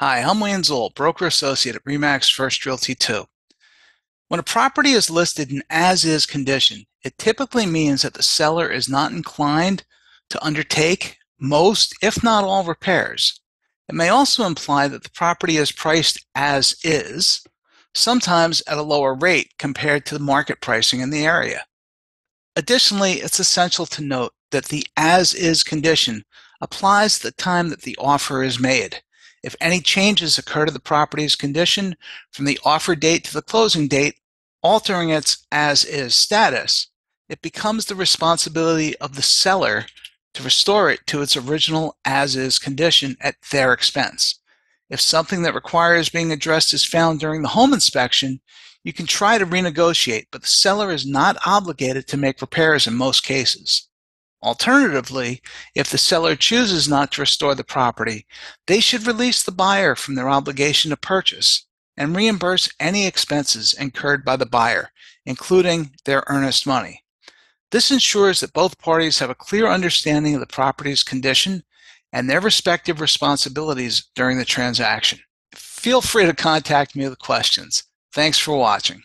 Hi, I'm Wayne Zuhl, broker associate at Remax First Realty 2. When a property is listed in as is condition, it typically means that the seller is not inclined to undertake most, if not all, repairs. It may also imply that the property is priced as is, sometimes at a lower rate compared to the market pricing in the area. Additionally, it's essential to note that the as is condition applies at the time that the offer is made. If any changes occur to the property's condition from the offer date to the closing date, altering its as is status, it becomes the responsibility of the seller to restore it to its original as is condition at their expense. If something that requires being addressed is found during the home inspection, you can try to renegotiate, but the seller is not obligated to make repairs in most cases. Alternatively, if the seller chooses not to restore the property, they should release the buyer from their obligation to purchase and reimburse any expenses incurred by the buyer, including their earnest money. This ensures that both parties have a clear understanding of the property's condition and their respective responsibilities during the transaction. Feel free to contact me with questions. Thanks for watching.